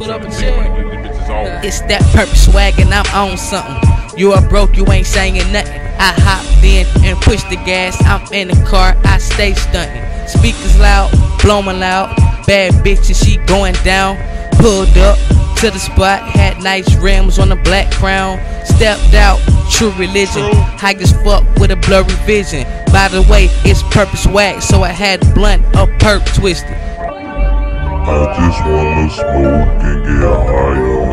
put up a check. It's that purple swag and I'm on something. You are broke, you ain't saying nothing. I hopped in and pushed the gas. I'm in the car, I stay stunting. Speakers loud, blowing loud. Bad bitch and she going down. Pulled up to the spot, had nice rims on a black crown. Stepped out, true religion. High as fuck with a blurry vision. By the way, it's purple swag, so I had blunt a perp twisted. I just wanna smoke and get higher.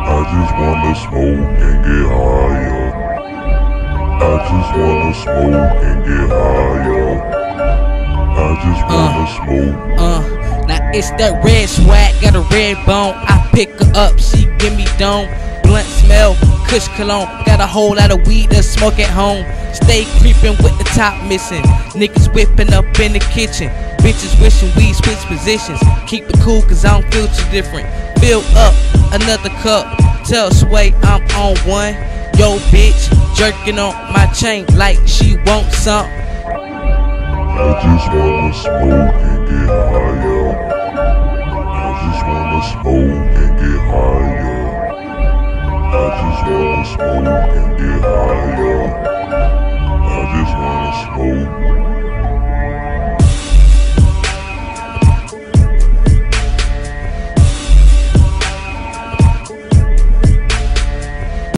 I just wanna smoke and get higher. I just wanna smoke and get higher. I just wanna smoke. Uh, now it's that red swag, got a red bone. I pick her up, she give me dome. Blunt smell, kush cologne. Got a whole lot of weed to smoke at home. Stay creeping with the top missing. Niggas whipping up in the kitchen. Bitches wishing we switch positions. Keep it cool, cause I don't feel too different. Fill up another cup. Tell Sway I'm on one. Yo, bitch, jerking on my chain like she wants some. I just wanna smoke and get higher. I just wanna smoke and get higher. I just wanna smoke and get higher.